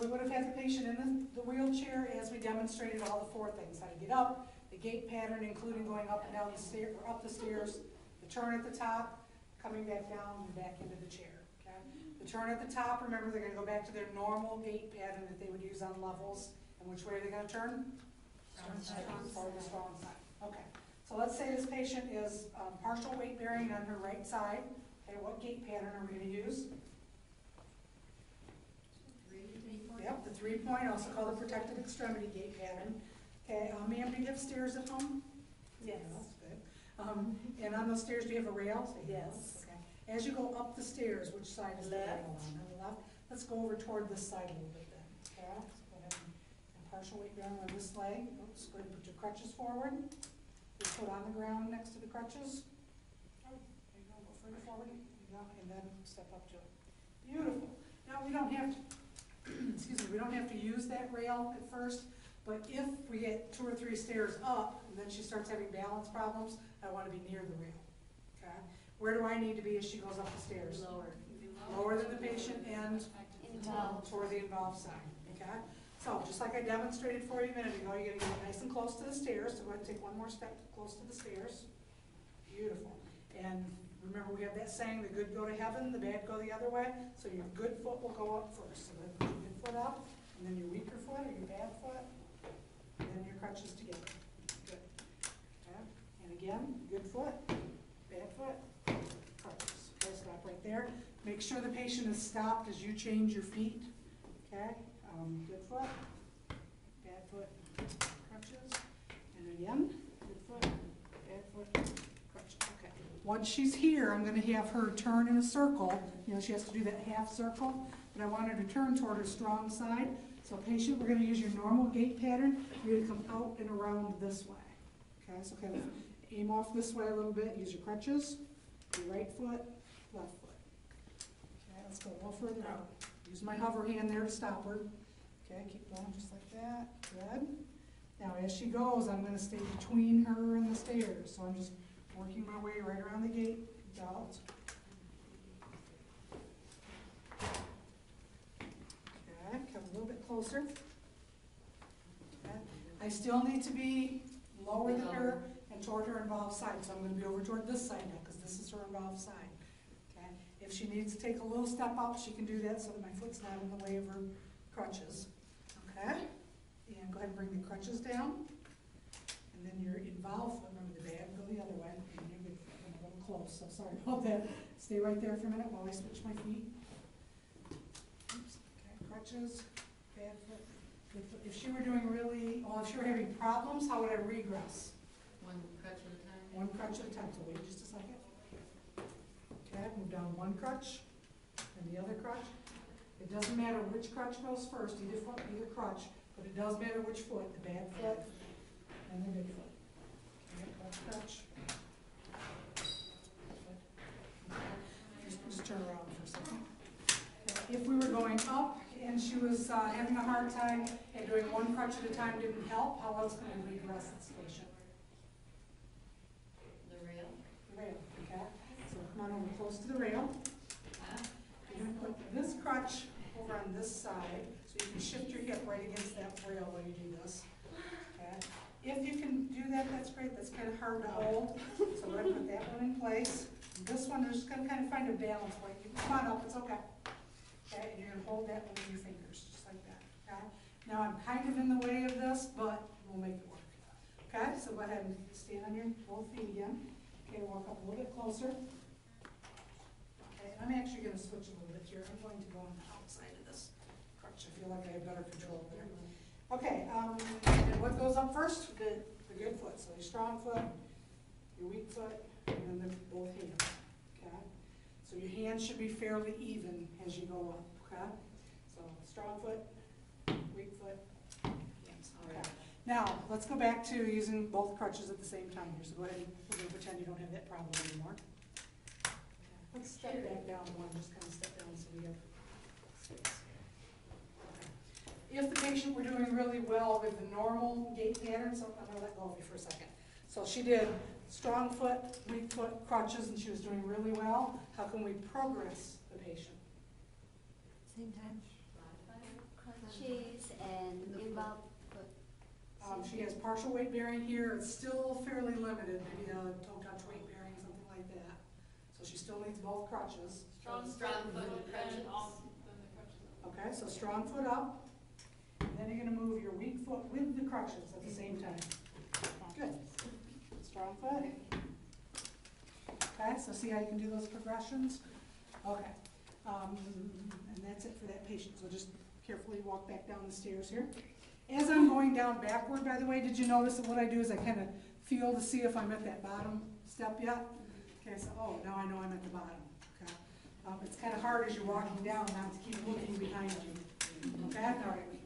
we would have had the patient in the- the wheelchair as we demonstrated all the four things, how to get up, the gait pattern, including going up and down the stair, or up the stairs, the turn at the top, coming back down and back into the chair, okay? The turn at the top, remember, they're gonna go back to their normal gait pattern that they would use on levels, and which way are they gonna turn? Strong side. The strong side, okay. So let's say this patient is um, partial weight bearing on her right side, okay, what gait pattern are we gonna use? Yep, the three point, also called the protected extremity gait pattern. Okay, um, ma'am, do you have stairs at home? Yes. That's good. Um, and on those stairs, do you have a rail? Say Yes. Okay. As you go up the stairs, which side is the rail on? On the left? Let's go over toward this side a little bit then, okay? So go ahead and and partial weight bearing on this leg. Oops, go ahead and put your crutches forward. Your foot on the ground next to the crutches. Oh, There you go, go further forward. There you go, and then step up to it. Beautiful. Now, we don't have to, excuse me, we don't have to use that rail at first, but if we get two or three stairs up, and then she starts having balance problems, I wanna be near the rail, okay? Where do I need to be as she goes up the stairs? Lower. Lower than the patient and Involved. toward the involved side, okay? So, just like I demonstrated for you a minute ago, you're gonna get nice and close to the stairs, so go ahead and take one more step close to the stairs. Beautiful. And remember, we have that saying, the good go to heaven, the bad go the other way, so your good foot will go up first. So put your good foot up, and then your weaker foot or your bad foot, and then your crutches together. Good. Okay? And again, good foot, bad foot, crutches. Okay, stop right there. Make sure the patient is stopped as you change your feet. Okay? Um, good foot, bad foot, crutches, and again, good foot, bad foot. Once she's here, I'm gonna have her turn in a circle. You know, she has to do that half circle, but I want her to turn toward her strong side. So patient, we're gonna use your normal gait pattern. You're gonna come out and around this way. Okay, so kind of aim off this way a little bit, use your crutches, your right foot, left foot. Okay, let's go a little further out. Use my hover hand there to stop her. Okay, keep going just like that, good. Now, as she goes, I'm gonna stay between her and the stairs, so I'm just working my way right around the gate, out. Okay, come a little bit closer. Okay, I still need to be lower than her and toward her involved side, so I'm gonna be over toward this side now, because this is her involved side. Okay, if she needs to take a little step out, she can do that so that my foot's not in the way of her crutches. Okay, and go ahead and bring the crutches down. And then your involved foot, the bad, go the other way, and you're good, I'm a little close, so sorry about that. Stay right there for a minute while I switch my feet. Oops, okay, crutches, bad foot, foot. If she were doing really, well, if she were having problems, how would I regress? One crutch at a time? One crutch at a time, so wait just a second. Okay, move down one crutch, and the other crutch. It doesn't matter which crutch goes first, either foot, either crutch, but it does matter which foot, the bad foot and the good foot. Okay, crutch, crutch. Just, just turn around for a second. If we were going up and she was, uh, having a hard time and doing one crutch at a time didn't help, how else can we regress this patient? The rail? The rail, okay? So come on over close to the rail. You're gonna put this crutch over on this side, so you can shift your hip right against that rail while you do this. Okay? If you can do that, that's great, that's kind of hard to hold, so we're gonna put that one in place. This one, we're just gonna kind of find a balance point, you can come on up, it's okay. Okay, and you're gonna hold that with your fingers, just like that, okay? Now, I'm kind of in the way of this, but we'll make it work. Okay, so go ahead and stand on your both feet again. Okay, walk up a little bit closer. Okay, I'm actually gonna switch a little bit here. I'm going to go on the outside of this crutch. I feel like I have better control over there. Okay, um, what goes up first? The, the good foot. So your strong foot, your weak foot, and then the both hands. Okay? So your hands should be fairly even as you go up, okay? So strong foot, weak foot, hands. Okay. Now, let's go back to using both crutches at the same time here. So go ahead and, we're pretend you don't have that problem anymore. Let's step back down one, just kind of step down so we have space. If the patient were doing really well with the normal gait pattern, so I'm gonna let go of you for a second. So she did strong foot, weak foot, crutches, and she was doing really well. How can we progress the patient? Same time. Modify? Crutch. about, but. Um, she has partial weight bearing here, it's still fairly limited, maybe a toe touch weight bearing, something like that. So she still needs both crutches. Strong, strong foot with crutches. Okay, so strong foot up, and you're gonna move your weak foot with the crutches at the same time. Good. Strong foot. Okay, so see how you can do those progressions? Okay, um, and that's it for that patient, so just carefully walk back down the stairs here. As I'm going down backward, by the way, did you notice that what I do is I kind of feel to see if I'm at that bottom step yet? Okay, so, oh, now I know I'm at the bottom, okay? Um, it's kind of hard as you're walking down not to keep looking behind you, okay? All right,